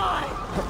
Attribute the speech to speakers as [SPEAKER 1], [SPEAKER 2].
[SPEAKER 1] die!